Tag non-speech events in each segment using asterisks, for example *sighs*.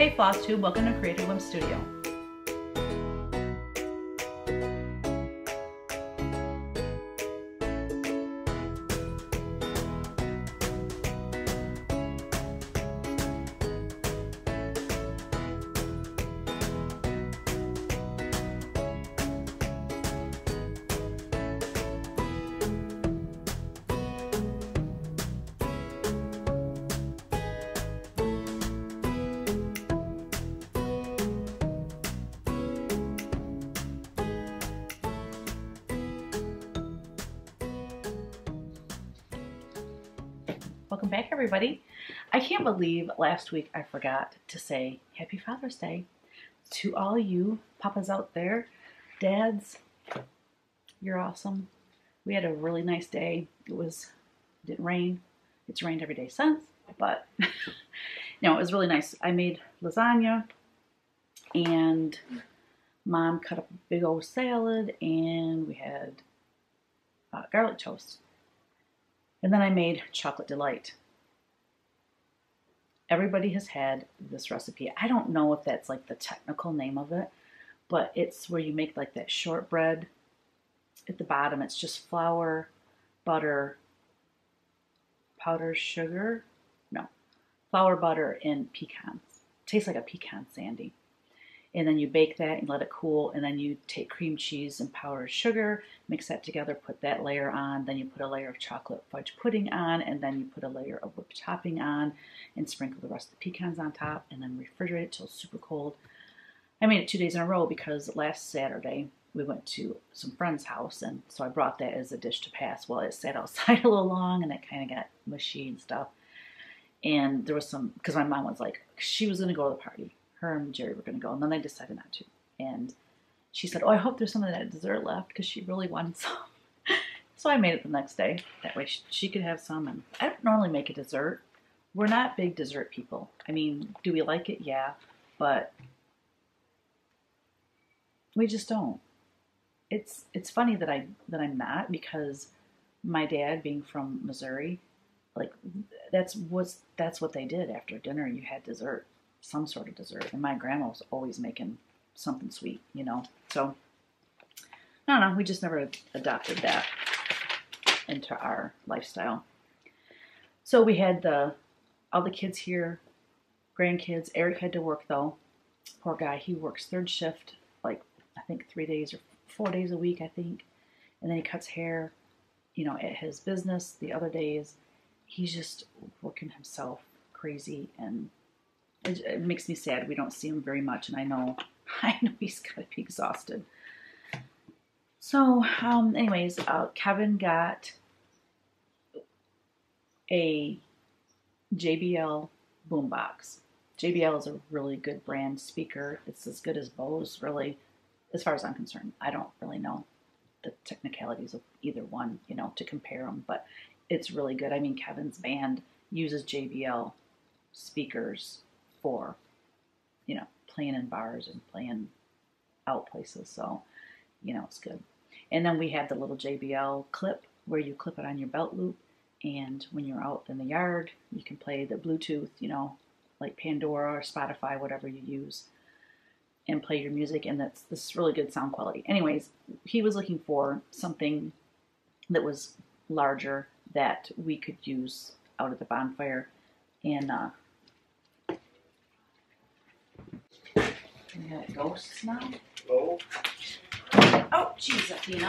Hey Flosstube, welcome to Creative Whim Studio. Everybody. I can't believe last week I forgot to say Happy Father's Day to all you papas out there. Dads, you're awesome. We had a really nice day. It was it didn't rain. It's rained every day since, but *laughs* no, it was really nice. I made lasagna and mom cut up a big old salad and we had uh, garlic toast. And then I made chocolate delight. Everybody has had this recipe. I don't know if that's like the technical name of it, but it's where you make like that shortbread at the bottom. It's just flour, butter, powdered sugar. No, flour, butter, and pecans. tastes like a pecan sandy and then you bake that and let it cool and then you take cream cheese and powdered sugar mix that together put that layer on then you put a layer of chocolate fudge pudding on and then you put a layer of whipped topping on and sprinkle the rest of the pecans on top and then refrigerate it till it's super cold. I made it two days in a row because last saturday we went to some friend's house and so i brought that as a dish to pass well it sat *laughs* outside a little long and it kind of got mushy and stuff. And there was some because my mom was like she was going to go to the party her and Jerry were going to go, and then they decided not to. And she said, "Oh, I hope there's some of that dessert left because she really wanted *laughs* some." so I made it the next day. That way she, she could have some. And I don't normally make a dessert. We're not big dessert people. I mean, do we like it? Yeah, but we just don't. It's it's funny that I that I'm not because my dad being from Missouri, like that's what's that's what they did after dinner. You had dessert some sort of dessert. And my grandma was always making something sweet, you know. So I don't know. We just never adopted that into our lifestyle. So we had the all the kids here, grandkids. Eric had to work though. Poor guy. He works third shift, like I think three days or four days a week, I think. And then he cuts hair, you know, at his business. The other days, he's just working himself crazy and it, it, makes me sad we don't see him very much, and I know *laughs* I know he's got to be exhausted. So, um, anyways, uh, Kevin got a JBL boombox. JBL is a really good brand speaker. It's as good as Bose, really, as far as I'm concerned. I don't really know the technicalities of either one, you know, to compare them, but it's really good. I mean, Kevin's band uses JBL speakers for, you know, playing in bars and playing out places. So, you know, it's good. And then we have the little JBL clip where you clip it on your belt loop. And when you're out in the yard, you can play the Bluetooth, you know, like Pandora or Spotify, whatever you use, and play your music. And that's this really good sound quality. Anyways, he was looking for something that was larger that we could use out at the bonfire. And uh, We got ghosts now. *laughs* Hello. Oh, jeez, Athena.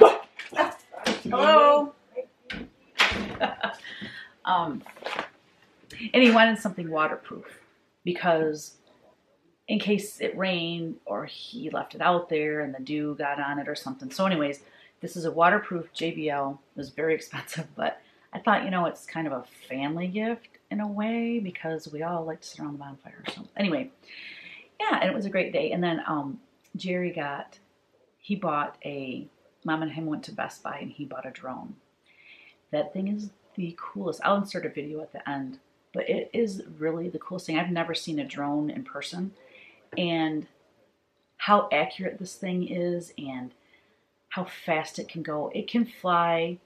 Hello. um, and he wanted something waterproof because in case it rained or he left it out there and the dew got on it or something. So, anyways, this is a waterproof JBL. It was very *laughs* expensive, but I thought, you know, it's kind of a family gift in a way because we all like to sit around the bonfire So. Anyway, yeah, and it was a great day. And then um, Jerry got, he bought a, mom and him went to Best Buy and he bought a drone. That thing is the coolest. I'll insert a video at the end, but it is really the coolest thing. I've never seen a drone in person. And how accurate this thing is and how fast it can go. It can fly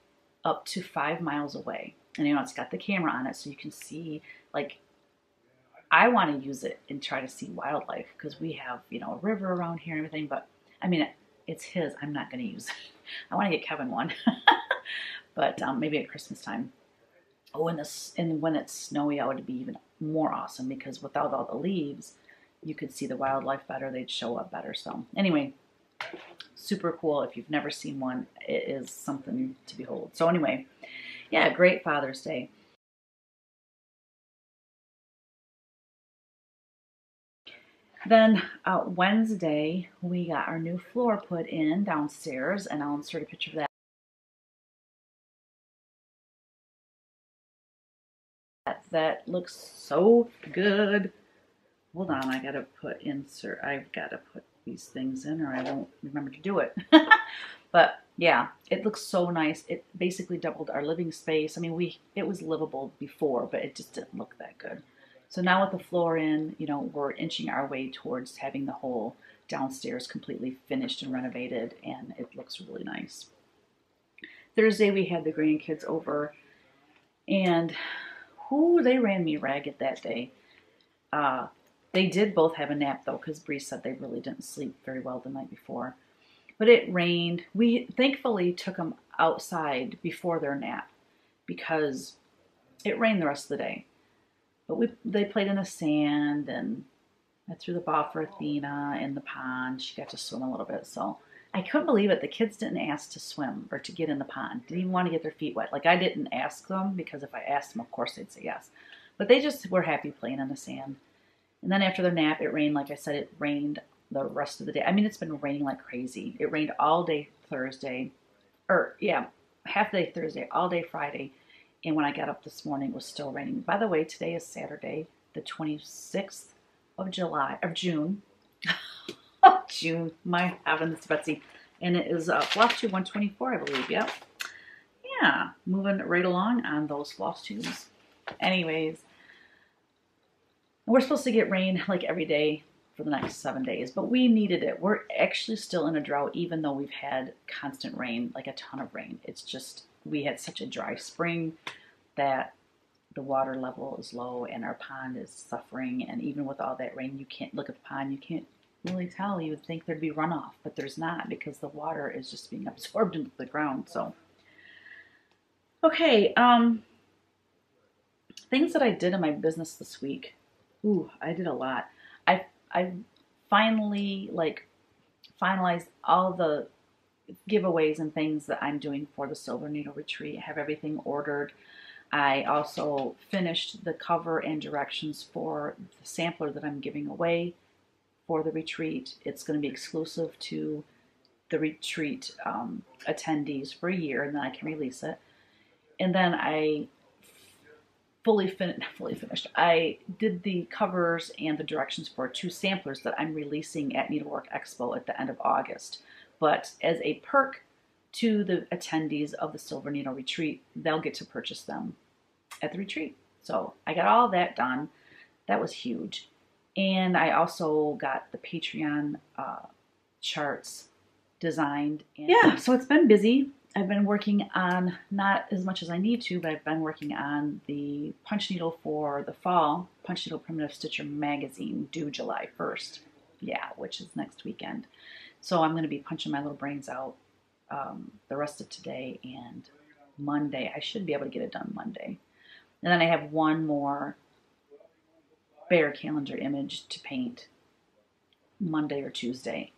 up to five miles away. And you know, it's got the camera on it so you can see like I want to use it and try to see wildlife because we have, you know, a river around here and everything. But I mean, it's his. I'm not going to use it. *laughs* I want to get Kevin one, *laughs* but um, maybe at Christmas time. Oh, and this and when it's snowy, I would be even more awesome because without all the leaves, you could see the wildlife better. They'd show up better. So anyway, super cool. If you've never seen one, it is something to behold. So anyway, yeah, great Father's Day. Then uh, Wednesday, we got our new floor put in downstairs, and I'll insert a picture of that. That looks so good. Hold on, I gotta put insert, I've gotta put these things in or I won't remember to do it. *laughs* but yeah, it looks so nice. It basically doubled our living space. I mean, we it was livable before, but it just didn't look that good. So now with the floor in, you know, we're inching our way towards having the whole downstairs completely finished and renovated, and it looks really nice. Thursday we had the grandkids over, and who they ran me ragged that day. Uh, they did both have a nap though, because Bree said they really didn't sleep very well the night before. But it rained. We thankfully took them outside before their nap because it rained the rest of the day. But we they played in the sand and I threw the ball for Athena in the pond. She got to swim a little bit. So I couldn't believe it. The kids didn't ask to swim or to get in the pond. Didn't even want to get their feet wet. Like I didn't ask them because if I asked them, of course they'd say yes. But they just were happy playing in the sand. And then after their nap, it rained. Like I said, it rained the rest of the day. I mean, it's been raining like crazy. It rained all day Thursday, or yeah, half day Thursday, all day Friday, and when I got up this morning, it was still raining. By the way, today is Saturday, the 26th of July, of June. *laughs* June, my heavens, Betsy. And it is uh, floss tube 124, I believe. Yep. Yeah, moving right along on those floss tubes. Anyways, we're supposed to get rain like every day for the next seven days, but we needed it. We're actually still in a drought, even though we've had constant rain, like a ton of rain. It's just we had such a dry spring that the water level is low and our pond is suffering. And even with all that rain, you can't look at the pond, you can't really tell. You would think there'd be runoff, but there's not because the water is just being *laughs* absorbed into the ground. So, okay, um, things that I did in my business this week. Ooh, I did a lot. I I finally like finalized all the giveaways and things that I'm doing for the Silver Needle Retreat. I have everything ordered. I also finished the cover and directions for the sampler that I'm giving away for the retreat. It's going to be exclusive to the retreat um, attendees for a year, and then I can release it. And then I fully fin- fully finished. I did the covers and the directions for two samplers that I'm releasing at Needlework Expo at the end of August. But as a perk to the attendees of the Silver Needle Retreat, they'll get to purchase them at the retreat. So I got all that done. That was huge. And I also got the Patreon uh, charts designed. And yeah, so it's been busy. I've been working on, not as much as I need to, but I've been working on the punch needle for the fall, Punch Needle Primitive Stitcher magazine, due July 1st. Yeah, which is next weekend. So I'm going to be punching my little brains out um, the rest of today and Monday. I should be able to get it done Monday. And then I have one more bear calendar image to paint Monday or Tuesday.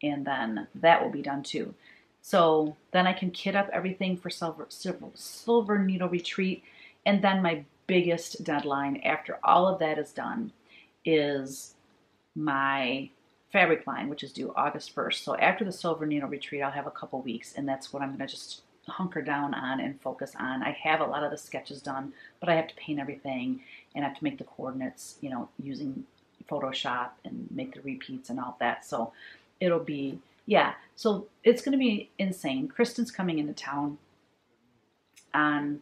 And then that will be done too. So then I can kit up everything for Silver, Silver, Silver Needle Retreat. And then my biggest deadline after all of that is done is my fabric line, which is due August 1st. So after the Silver Needle Retreat, I'll have a couple weeks, and that's what I'm going to just hunker down on and focus on. I have a lot of the sketches done, but I have to paint everything and I have to make the coordinates, you know, using Photoshop and make the repeats and all that. So it'll be, yeah, so it's going to be insane. Kristen's coming into town on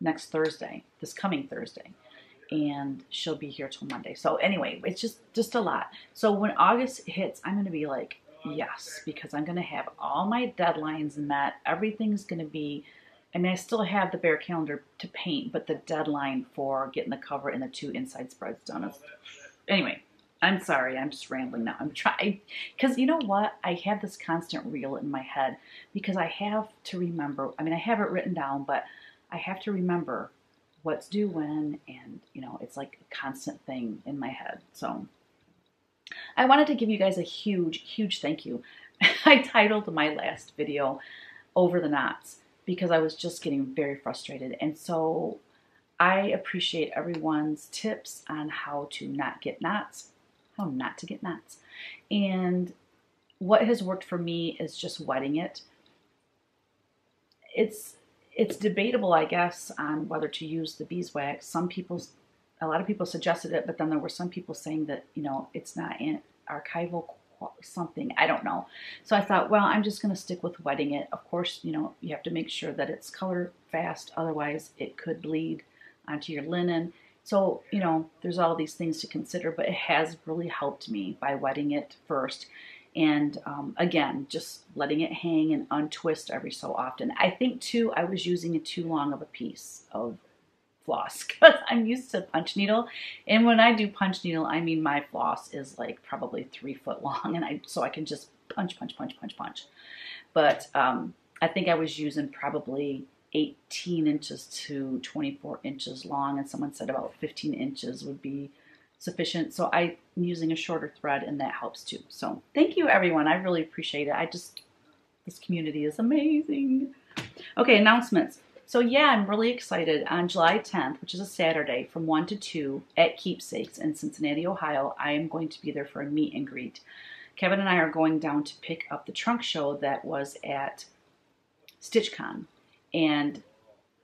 next Thursday, this coming Thursday and she'll be here till Monday. So anyway, it's just just a lot. So when August hits, I'm going to be like, yes, because I'm going to have all my deadlines met. Everything's going to be I mean, I still have the Bear calendar to paint, but the deadline for getting the cover and the two inside spreads done is. Anyway, I'm sorry, I'm just rambling now. I'm trying, because you know what? I have this constant reel in my head because I have to remember. I mean, I have it written down, but I have to remember what's due when, and you know, it's like a constant thing in my head. So I wanted to give you guys a huge, huge thank you. *laughs* I titled my last video Over the Knots because I was just getting very frustrated. And so I appreciate everyone's tips on how to not get knots, how not to get knots. And what has worked for me is just wetting it. It's it's debatable, I guess, on whether to use the beeswax. Some people, a lot of people suggested it, but then there were some people saying that you know it's not in archival something. I don't know. So I thought, well, I'm just going to stick with wetting it. Of course, you know, you have to make sure that it's color fast. Otherwise, it could bleed onto your linen. So, you know, there's all these things to consider, but it has really helped me by wetting it first. And um, again, just letting it hang and untwist every so often. I think too, I was using a too long of a piece of floss *laughs* because I'm used to punch needle. And when I do punch needle, I mean my floss is like probably three foot *laughs* long, and I so I can just punch, punch, punch, punch, punch. But um, I think I was using probably 18 inches to 24 inches long, and someone said about 15 inches would be sufficient. So I'm using a shorter thread, and that helps too. So thank you, everyone. I really appreciate it. I just this community is amazing. Okay, announcements. So yeah, I'm really excited. On July 10th, which is a Saturday, from 1 to 2 at Keepsakes in Cincinnati, Ohio, I am going to be there for a meet and greet. Kevin and I are going down to pick up the trunk show that was at StitchCon. And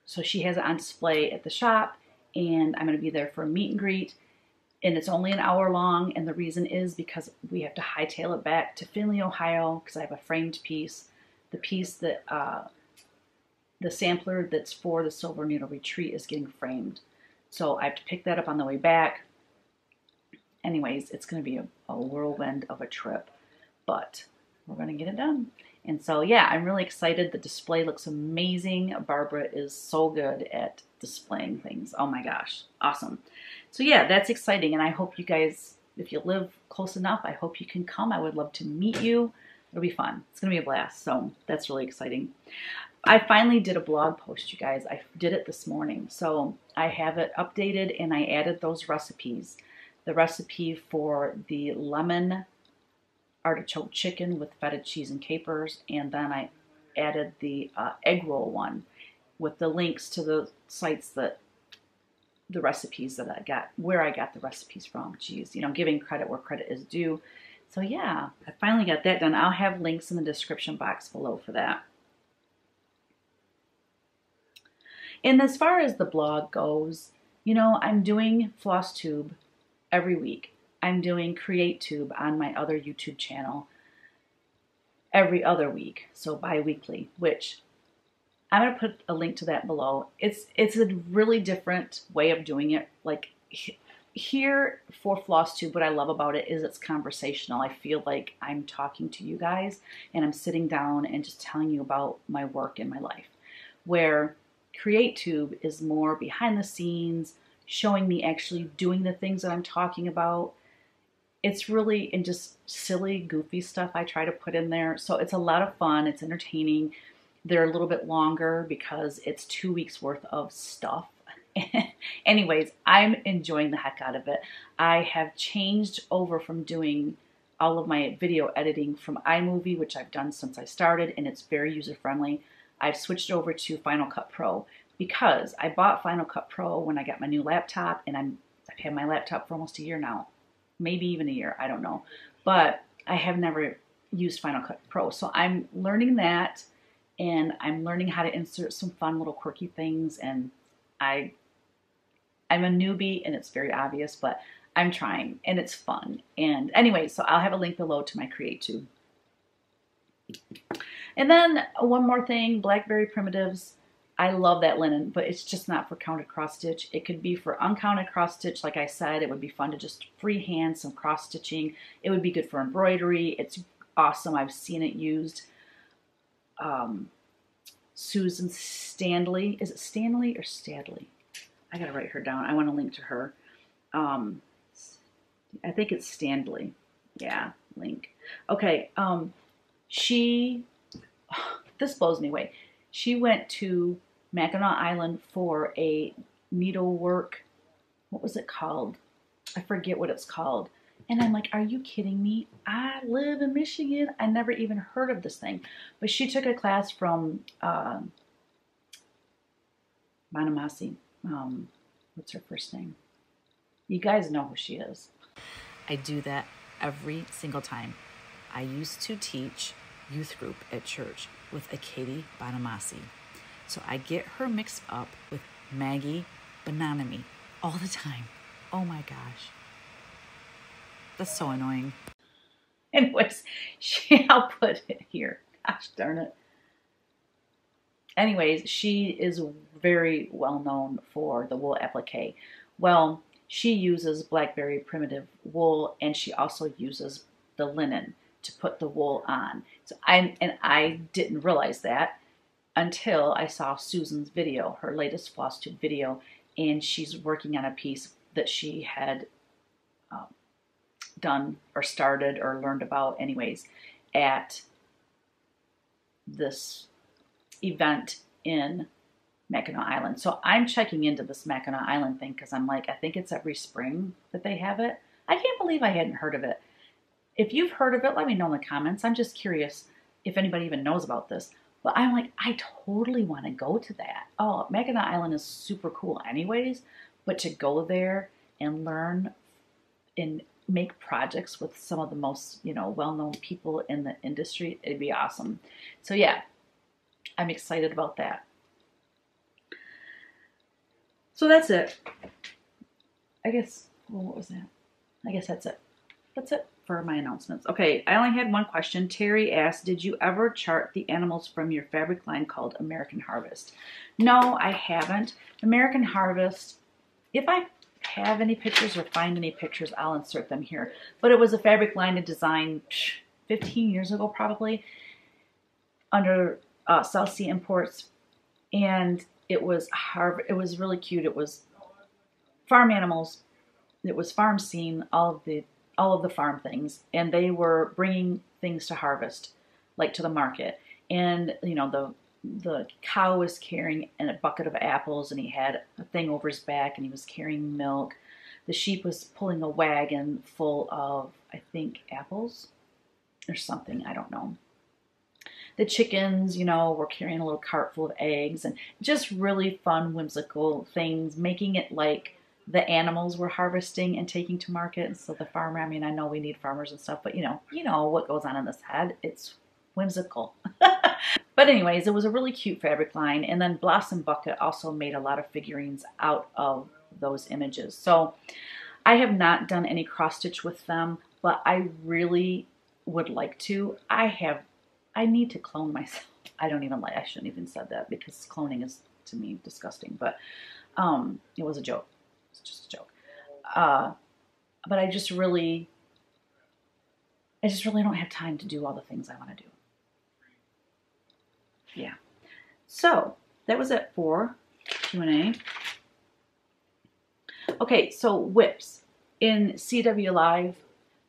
so she has it on display at the shop, and I'm going to be there for a meet and greet. And it's only an hour long, and the reason is because we have to hightail it back to Findlay, Ohio, because I have a framed piece. The piece that uh, the sampler that's for the Silver Needle Retreat is getting framed. So I have to pick that up on the way back. Anyways, it's going to be a, a whirlwind of a trip, but we're going to get it done. And so, yeah, I'm really excited. The display looks amazing. Barbara is so good at displaying things. Oh my gosh, awesome. So, yeah, that's exciting. And I hope you guys, if you live close enough, I hope you can come. I would love to meet you. It'll be fun. It's going to be a blast. So, that's really exciting. I finally did a blog post, you guys. I did it this morning. So I have it updated and I added those recipes. The recipe for the lemon artichoke chicken with feta cheese and capers, and then I added the uh, egg roll one with the links to the sites that the recipes that I got, where I got the recipes from. Geez, you know, giving credit where credit is due. So yeah, I finally got that done. I'll have links in the description box below for that. And as far as the blog goes, you know, I'm doing FlossTube every week. I'm doing Creatube on my other YouTube channel every other week, so bi-weekly, which I'm to put a link to that below. It's it's a really different way of doing it. Like here for Floss Tube, what I love about it is it's conversational. I feel like I'm talking to you guys and I'm sitting down and just telling you about my work and my life. Where Creatube is more behind the scenes, showing me actually doing the things that I'm talking about. It's really in just silly, goofy stuff I try to put in there. So it's a lot of fun. It's entertaining. They're a little bit longer because it's two weeks worth of stuff. *laughs* Anyways, I'm enjoying the heck out of it. I have changed over from doing all of my video editing from iMovie, which I've done since I started, and it's very user friendly. I've switched over to Final Cut Pro because I bought Final Cut Pro when I got my new laptop, and I'm I've had my laptop for almost a year now, maybe even a year, I don't know, but I have never used Final Cut Pro, so I'm learning that, and I'm learning how to insert some fun little quirky things, and I I'm a newbie, and it's very obvious, but I'm trying, and it's fun. And anyway, so I'll have a link below to my Creatube. And then one more thing, Blackberry Primitives. I love that linen, but it's just not for counted cross stitch. It could be for uncounted cross stitch. Like I said, it would be fun to just freehand some cross stitching. It would be good for embroidery. It's awesome. I've seen it used. Um, Susan Stanley. Is it Stanley or Stadley? I gotta write her down. I want to link to her. Um, I think it's Stanley. Yeah, link. Okay. Um, she. *sighs* This blows me away. She went to Mackinac Island for a needlework. What was it called? I forget what it's called. And I'm like, are you kidding me? I live in Michigan. I never even heard of this thing. But she took a class from uh, Manamasi. Um, what's her first name? You guys know who she is. I do that every single time. I used to teach youth group at church with a Katie Bonamasi. So I get her mixed up with Maggie Bonanomi all the time. Oh my gosh. That's so annoying. *laughs* Anyways, she, I'll put it here. Gosh darn it. Anyways, she is very well known for the wool applique. Well, she uses blackberry primitive wool and she also uses the linen to put the wool on. So I and I didn't realize that until I saw Susan's video, her latest floss tube video, and she's working on a piece that she had um, done or started or learned about anyways at this event in Mackinac Island. So I'm checking into this Mackinac Island thing because I'm like, I think it's every spring that they have it. I can't believe I hadn't heard of it. If you've heard of it, let me know in the comments. I'm just curious if anybody even knows about this. But I'm like, I totally want to go to that. Oh, Mackinac Island is super cool, anyways. But to go there and learn and make projects with some of the most, you know, well-known people in the industry, it'd be awesome. So yeah, I'm excited about that. So that's it. I guess, well, what was that? I guess that's it. That's it for my announcements. Okay, I only had one question. Terry asked, did you ever chart the animals from your fabric line called American Harvest? No, I haven't. American Harvest, if I have any pictures or find any pictures, I'll insert them here. But it was a fabric line and design 15 years ago probably under uh, South Sea Imports. And it was Harvard. It was really cute. It was farm animals. It was farm scene. All of the all of the farm things, and they were bringing things to harvest, like to the market. And you know the the cow was carrying a bucket of apples, and he had a thing over his back, and he was carrying milk. The sheep was pulling a wagon full of, I think, apples or something. I don't know the chickens, you know, were carrying a little cart full of eggs and just really fun, whimsical things, making it like the animals were harvesting and taking to market. And so the farmer, I mean, I know we need farmers and stuff, but you know, you know what goes on in this head. It's whimsical. *laughs* but anyways, it was a really cute fabric line. And then Blossom Bucket also made a lot of figurines out of those images. So I have not done any cross stitch with them, but I really would like to. I have I need to clone myself. *laughs* I don't even like, I shouldn't even said that because cloning is to me disgusting, but um, it was a joke. It's just a joke. Uh, but I just really, I just really don't have time to do all the things I want to do. Yeah. So that was it for Q&A. Okay, so whips. In CW Live,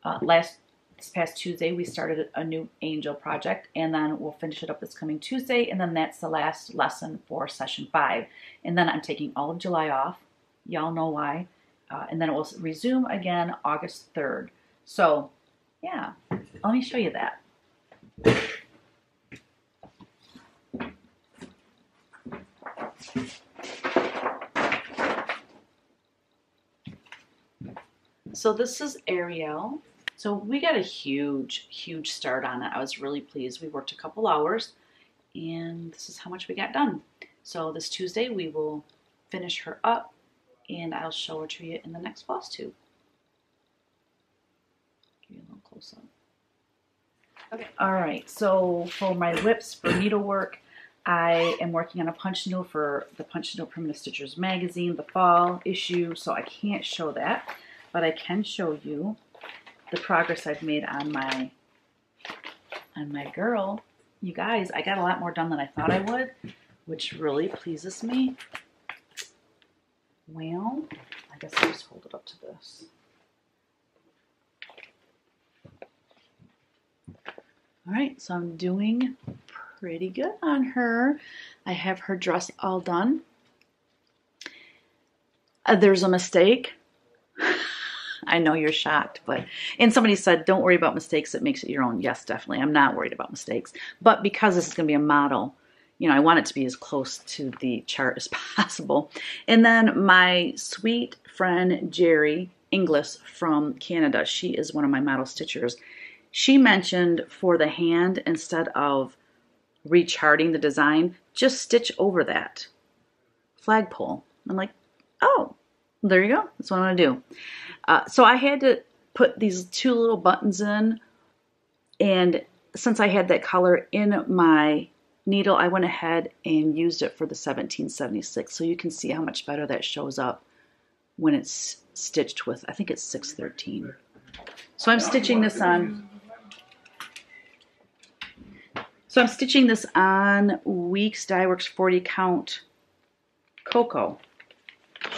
uh, last this past Tuesday, we started a new angel project, and then we'll finish it up this coming Tuesday, and then that's the last lesson for session five. And then I'm taking all of July off. Y'all know why. Uh, and then it will resume again August 3rd. So, yeah, let me show you that. So this is Ariel. So we got a huge, huge start on it. I was really pleased. We worked a couple hours and this is how much we got done. So this Tuesday we will finish her up and I'll show her to you in the next floss tube. Give you a little close up. Okay. All right, so for my WIPs for needlework, I am working on a punch needle for the Punch Needle Primitive Stitchers magazine, the fall issue, so I can't show that, but I can show you the progress I've made on my on my girl you guys, I got a lot more done than I thought I would, which really pleases me. Well, I guess I'll just hold it up to this. All right, so I'm doing pretty good on her. I have her dress all done. Uh, there's a mistake. I know you're shocked, but and somebody said, "Don't worry about mistakes. It makes it your own." Yes, definitely. I'm not worried about mistakes, but because this is going to be a model, you know, I want it to be as close to the chart as *laughs* possible. And then my sweet friend Jerry Inglis from Canada, she is one of my model stitchers. She mentioned for the hand, instead of recharting the design, just stitch over that flagpole. I'm like, oh, there you go. That's what I'm going to do. Uh, so I had to put these two little buttons in, and since I had that color in my needle, I went ahead and used it for the 1776. So you can see how much better that shows up when it's stitched with, I think it's 613. So I'm stitching this on so I'm stitching this on Weeks Dye Works 40 count Cocoa.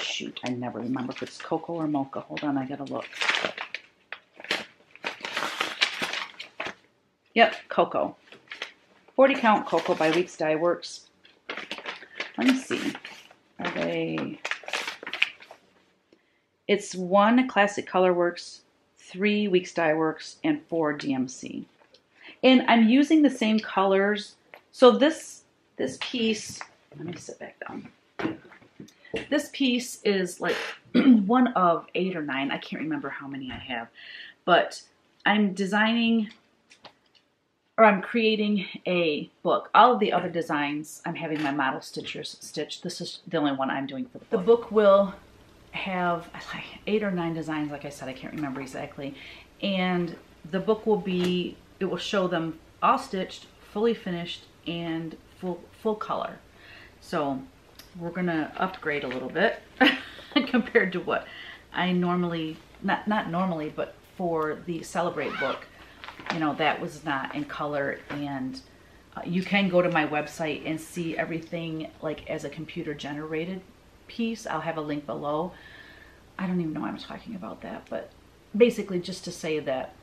Shoot, I never remember if it's Cocoa or Mocha. Hold on, I gotta look. Yep, Cocoa. 40 count Cocoa by Weeks Dye Works. Let me see. Are they... It's one Classic Color Works, three Weeks Dye Works, and four DMC. And I'm using the same colors. So this this piece, let me sit back down. This piece is like *clears throat* one of eight or nine. I can't remember how many I have. But I'm designing or I'm creating a book. All of the other designs, I'm having my model stitchers stitch. This is the only one I'm doing for the book. The book will have *laughs* eight or nine designs, like I said, I can't remember exactly. And the book will be it will show them all stitched, fully finished, and full, full color. So we're gonna upgrade a little bit *laughs* compared to what I normally, not, not normally, but for the Celebrate book, you know, that was not in color and uh, you can go to my website and see everything like as a computer generated piece. I'll have a link below. I don't even know why I'm talking about that, but basically just to say that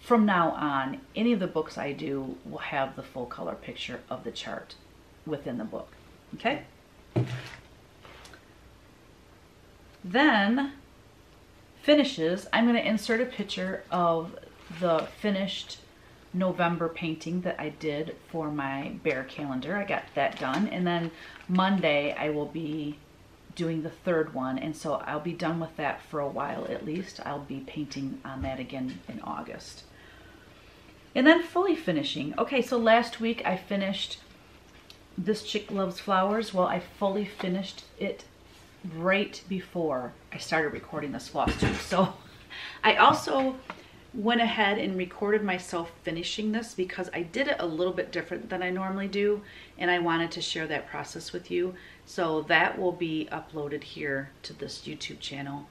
from now on, any of the books I do will have the full color picture of the chart within the book. Okay? Then, finishes, I'm going to insert a picture of the finished November painting that I did for my bear calendar. I got that done. And then Monday I will be doing the third one. And so I'll be done with that for a while at least. I'll be painting on that again in August. And then fully finishing. Okay, so last week I finished This Chick Loves Flowers. Well, I fully finished it right before I started recording this floss tube. So I also went ahead and recorded myself finishing this because I did it a little bit different than I normally do and I wanted to share that process with you. So that will be uploaded here to this YouTube channel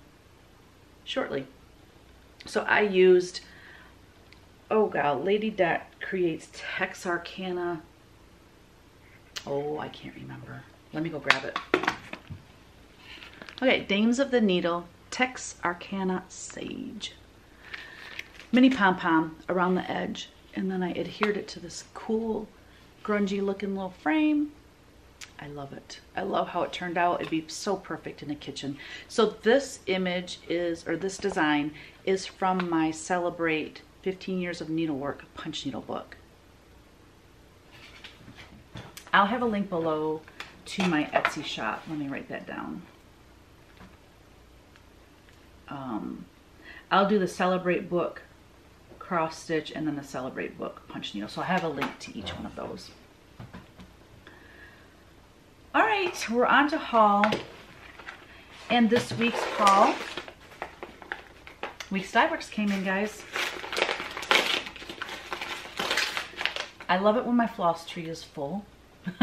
shortly. So I used oh god, Lady Dot creates Texarkana. Oh, I can't remember. Let me go grab it. Okay, Dames of the Needle, Tex Arcana Sage. Mini pom-pom around the edge. And then I adhered it to this cool, grungy looking little frame. I love it. I love how it turned out. It'd be so perfect in a kitchen. So this image is, or this design is from my Celebrate 15 Years of Needlework punch needle book. I'll have a link below to my Etsy shop. Let me write that down. Um, I'll do the Celebrate book cross stitch and then the Celebrate book punch needle. So I have a link to each one of those. All right, we're on to haul. And this week's haul, Weeks Dye came in, guys. I love it when my floss tree is full. *laughs*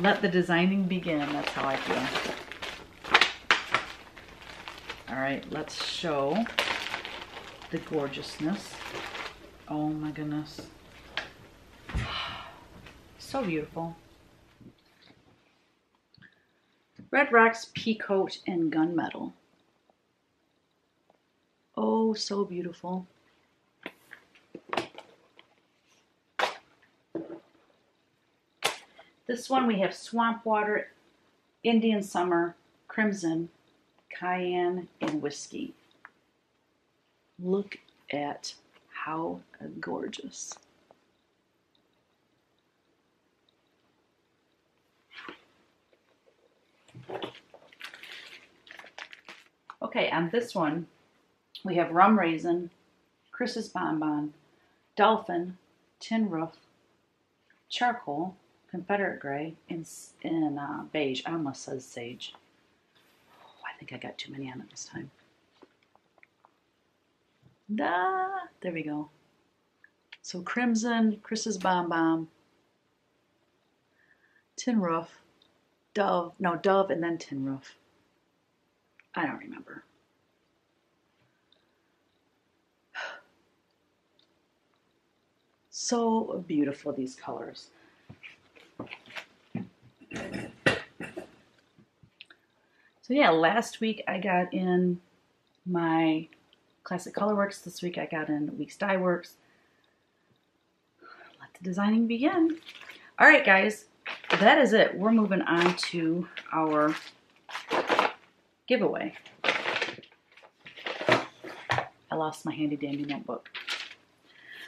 Let the designing begin. That's how I feel. All right, let's show the gorgeousness. Oh my goodness. *sighs* So beautiful. Red Rocks Peacoat and Gunmetal. Oh, so beautiful. This one we have Swamp Water, Indian Summer, Crimson, Cayenne, and Whiskey. Look at how gorgeous. Okay, on this one, we have Rum Raisin, Chris's Bonbon, Dolphin, Tin Roof, Charcoal, Confederate Gray, and, and uh, Beige. I almost says Sage. Oh, I think I got too many on it this time. Da, there we go. So Crimson, Chris's Bonbon, Tin Roof, Dove, no, Dove, and then Tin Roof. I don't remember. *sighs* So beautiful, these colors. So yeah, last week I got in my Classic Colorworks. This week I got in Weeks Dye Works. Let the designing begin. All right, guys, that is it. We're moving on to our giveaway. I lost my handy dandy notebook.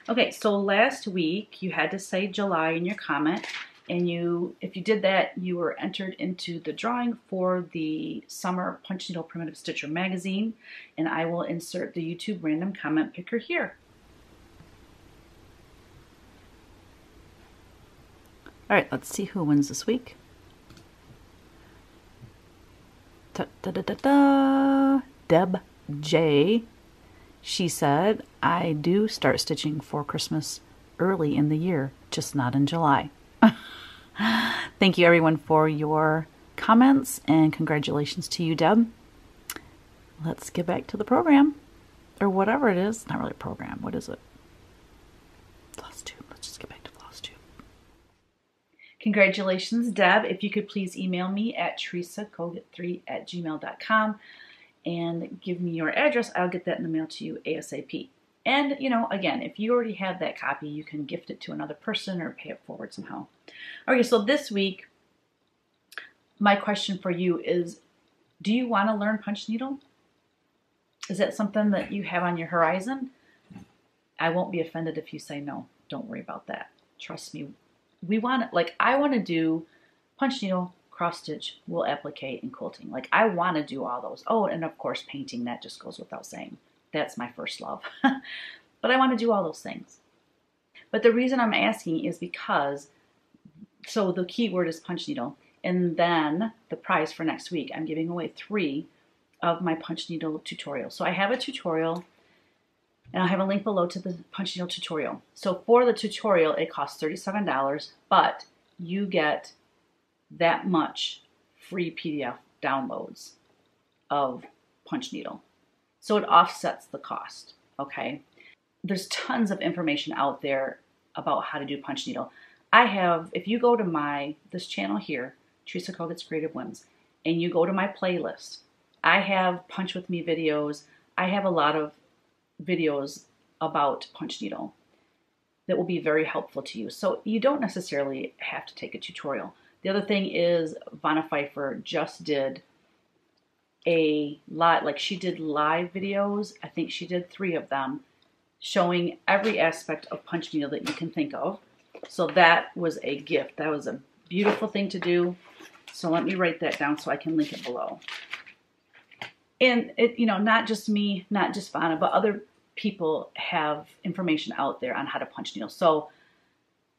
Okay, so last week you had to say July in your comment, and you, if you did that, you were entered into the drawing for the Summer Punch Needle Primitive Stitcher magazine, and I will insert the YouTube random comment picker here. All right, let's see who wins this week. Da, da, da, da, da. Deb J. She said, I do start stitching for Christmas early in the year, just not in July. *laughs* Thank you, everyone, for your comments and congratulations to you, Deb. Let's get back to the program or whatever it is. Not really a program. What is it? Floss tube. Let's just get back to floss tube. Congratulations, Deb. If you could please email me at teresakogut3 at gmail.com and give me your address, I'll get that in the mail to you ASAP. And, you know, again, if you already have that copy, you can gift it to another person or pay it forward somehow. Okay, so this week, my question for you is Do you want to learn punch needle? Is that something that you have on your horizon? I won't be offended if you say no. Don't worry about that. Trust me. We want it, like, I want to do punch needle, cross stitch, wool applique, and quilting. Like, I want to do all those. Oh, and of course, painting, that just goes without saying. That's my first love. *laughs* but I want to do all those things. But the reason I'm asking is because, so the key word is punch needle. And then the prize for next week, I'm giving away three of my punch needle tutorials. So I have a tutorial and I'll have a link below to the punch needle tutorial. So for the tutorial, it costs $37, but you get that much free PDF downloads of punch needle. So it offsets the cost, okay? There's tons of information out there about how to do punch needle. I have, if you go to my, this channel here, Teresa Kogut's Creative Whims, and you go to my playlist, I have punch with me videos. I have a lot of videos about punch needle that will be very helpful to you. So you don't necessarily have to take a tutorial. The other thing is Vonna Pfeiffer just did a lot, like she did live videos. I think she did three of them showing every aspect of punch needle that you can think of. So that was a gift. That was a beautiful thing to do. So let me write that down so I can link it below. And it, you know, not just me, not just Vonna, but other people have information out there on how to punch needle. So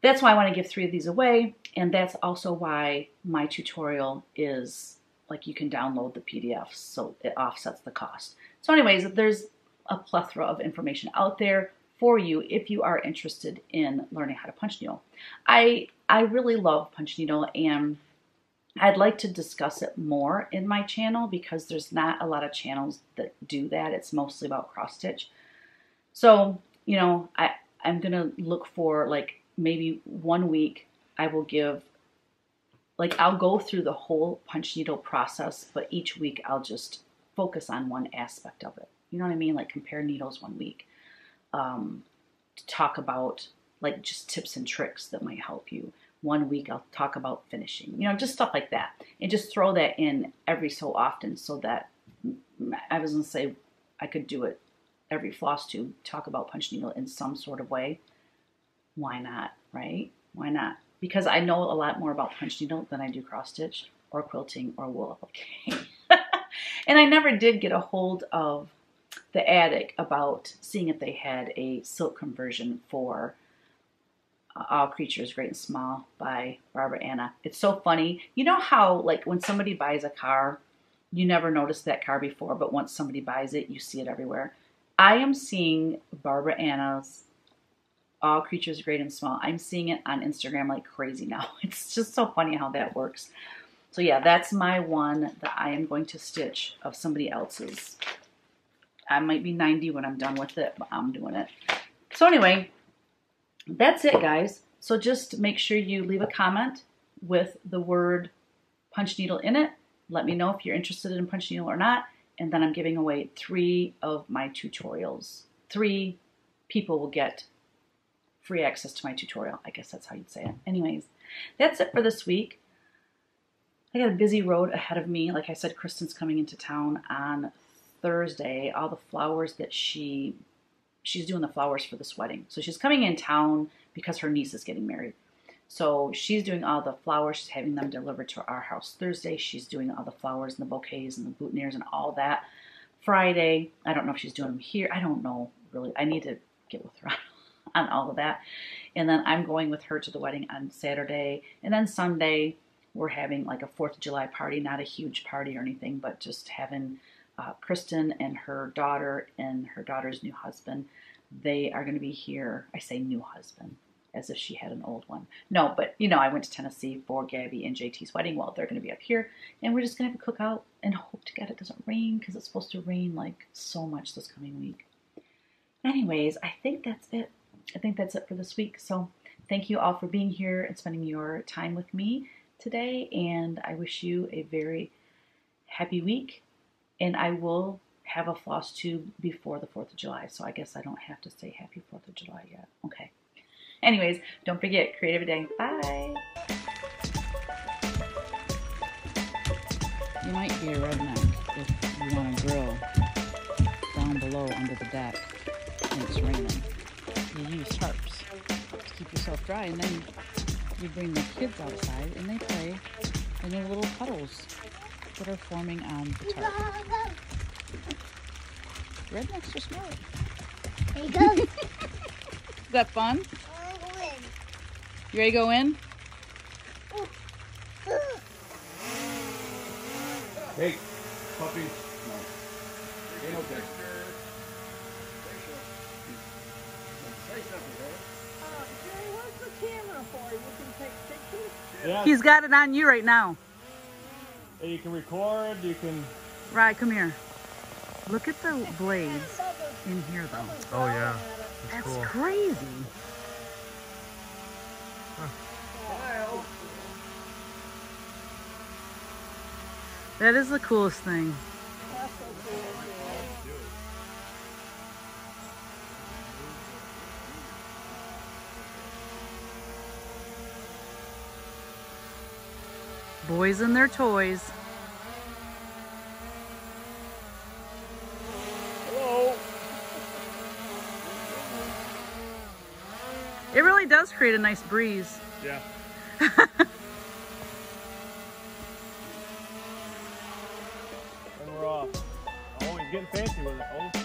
that's why I want to give three of these away. And that's also why my tutorial is like you can download the PDFs so it offsets the cost. So anyways, there's a plethora of information out there for you if you are interested in learning how to punch needle. I I really love punch needle and I'd like to discuss it more in my channel because there's not a lot of channels that do that. It's mostly about cross stitch. So, you know, I I'm gonna look for like maybe one week I will give like I'll go through the whole punch needle process, but each week I'll just focus on one aspect of it. You know what I mean? Like compare needles one week. Um, to talk about like just tips and tricks that might help you. One week I'll talk about finishing, you know, just stuff like that. And just throw that in every so often so that I was gonna say I could do it every floss tube, talk about punch needle in some sort of way. Why not, right? Why not? Because I know a lot more about punch needle than I do cross stitch or quilting or wool *laughs* applique. and I never did get a hold of the attic about seeing if they had a silk conversion for uh, All Creatures Great and Small by Barbara Ana. It's so funny. You know how like when somebody buys a car, you never noticed that car before, but once somebody buys it, you see it everywhere. I am seeing Barbara Ana's All Creatures Great and Small. I'm seeing it on Instagram like crazy now. *laughs* It's just so funny how that works. So yeah, that's my one that I am going to stitch of somebody else's. I might be 90 when I'm done with it, but I'm doing it. So anyway, that's it, guys. So just make sure you leave a comment with the word punch needle in it. Let me know if you're interested in punch needle or not. And then I'm giving away three of my tutorials. Three people will get free access to my tutorial. I guess that's how you'd say it. Anyways, that's it for this week. I got a busy road ahead of me. Like I said, Kristen's coming into town on Thursday. All the flowers that she she's doing the flowers for this wedding. So she's coming in town because her niece is getting married. So she's doing all the flowers. She's having them delivered to our house Thursday. She's doing all the flowers and the bouquets and the boutonnieres and all that. Friday, I don't know if she's doing them here. I don't know really. I need to get with her on all of that. And then I'm going with her to the wedding on Saturday. And then Sunday, we're having like a 4th of July party, not a huge party or anything, but just having uh, Kristen and her daughter and her daughter's new husband. They are going to be here. I say new husband as if she had an old one. No, but you know, I went to Tennessee for Gabby and JT's wedding. Well, they're going to be up here, and we're just going to have a cookout and hope to God it doesn't rain because it's supposed to rain like so much this coming week. Anyways, I think that's it. I think that's it for this week. So thank you all for being here and spending your time with me today, and I wish you a very happy week and I will have a Flosstube before the 4th of July, so I guess I don't have to say happy 4th of July yet. Okay. Anyways, don't forget, creative day. Bye. You might be a redneck if you want to grill down below under the deck and it's raining. You use tarps to keep yourself dry, and then you bring the kids outside and they play in their little puddles that are forming on the tarp. Rednecks are smart. There you go. *laughs* Is that fun? You ready to go in? Hey, puppies. No. Ain't okay. Yeah, He's got it on you right now. you can record, you can. Right, come here. Look at the blades in here, though. Oh, yeah. That's crazy. That is the coolest thing. Boys and their toys. Hello. It really does create a nice breeze. Yeah. *laughs* and we're off. Oh, he's getting fancy with it. Oh.